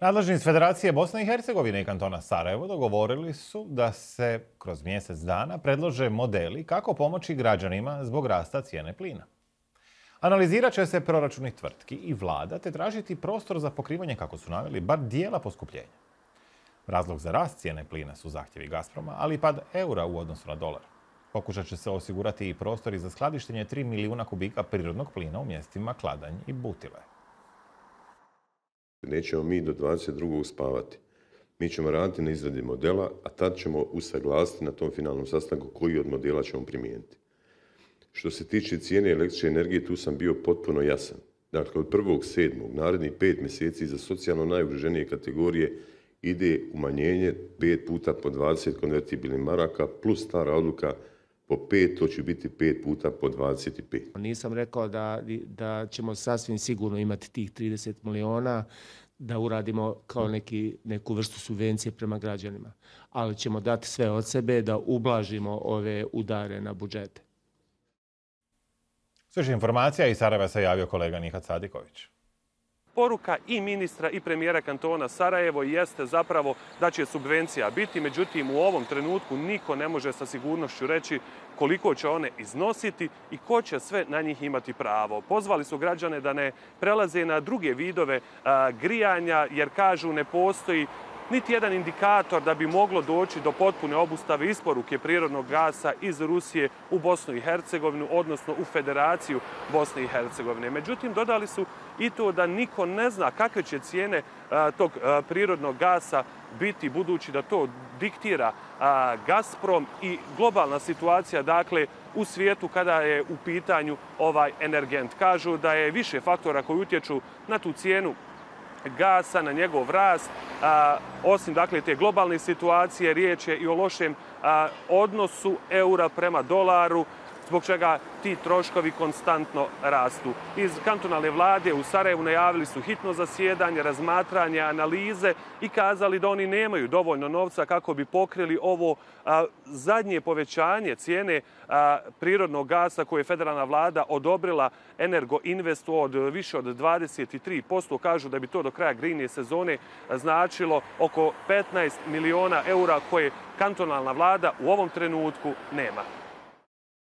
Nadležni iz Federacije Bosne i Hercegovine i kantona Sarajevo dogovorili su da se kroz mjesec dana predlože modeli kako pomoći građanima zbog rasta cijene plina. Analizirat će se proračuni tvrtki i vlada te tražiti prostor za pokrivanje, kako su naveli, bar dijela poskupljenja. Razlog za rast cijene plina su zahtjevi Gazproma, ali i pad eura u odnosu na dolar. Pokušat će se osigurati i prostori za skladištenje 3 milijuna kubika prirodnog plina u mjestima Kladanj i Butile. Nećemo mi do 22. spavati. Mi ćemo raditi na izradi modela, a tad ćemo usaglasiti na tom finalnom sastanku koji od modela ćemo primijeniti. Što se tiče cijene električne energije, tu sam bio potpuno jasan. Dakle, od 1.7. narednih pet mjeseci za socijalno najugroženije kategorije ide umanjenje pet puta po 20 konvertibilnih maraka plus stara odluka po pet, to će biti pet puta po 25. Nisam rekao da, da ćemo sasvim sigurno imati tih 30 miliona da uradimo kao neki, neku vrstu subvencije prema građanima. Ali ćemo dati sve od sebe da ublažimo ove udare na budžete. Sveže informacija iz Sarajeva se javio kolega Nihat Sadiković. Poruka i ministra i premijera kantona Sarajevo jeste zapravo da će subvencija biti, međutim u ovom trenutku niko ne može sa sigurnošću reći koliko će one iznositi i ko će sve na njih imati pravo. Pozvali su građane da ne prelaze na druge vidove grijanja jer kažu ne postoji niti jedan indikator da bi moglo doći do potpune obustave isporuke prirodnog gasa iz Rusije u Bosnu i Hercegovinu, odnosno u Federaciju Bosne i Hercegovine. Međutim, dodali su i to da niko ne zna kakve će cijene tog prirodnog gasa biti, budući da to diktira Gazprom i globalna situacija, dakle, u svijetu kada je u pitanju ovaj energent. Kažu da je više faktora koji utječu na tu cijenu gasa, na njegov rast. osim dakle, te globalne situacije, riječ je i o lošem odnosu eura prema dolaru, zbog čega ti troškovi konstantno rastu. Iz kantonalne vlade u Sarajevu najavili su hitno zasjedanje, razmatranje, analize i kazali da oni nemaju dovoljno novca kako bi pokrili ovo zadnje povećanje cijene prirodnog gasa koje je federalna vlada odobrila Energo Investu od više od 23%. Kažu da bi to do kraja grinije sezone značilo oko 15 miliona eura koje kantonalna vlada u ovom trenutku nema.